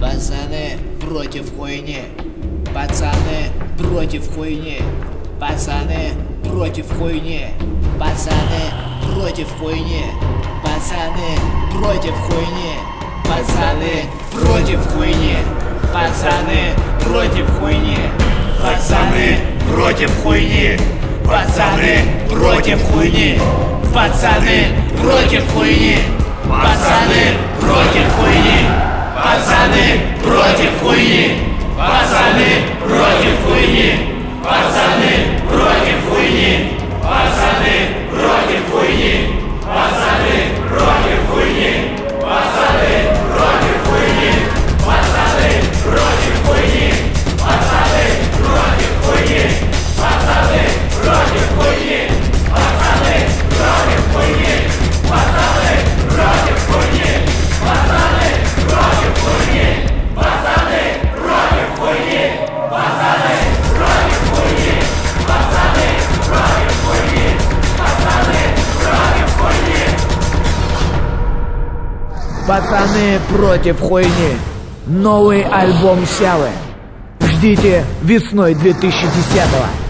Пацаны против хуйни. Пацаны против хуйни. Пацаны против хуйни. Пацаны против хуйни. Пацаны против хуйни. Пацаны против хуйни. Пацаны против хуйни. Пацаны против хуйни. Пацаны против хуйни. Пацаны против хуйни. Пацаны против хуйни. Пацаны против хуйни. Пацаны против хуйни. Новый альбом Сявы. Ждите весной 2010-го.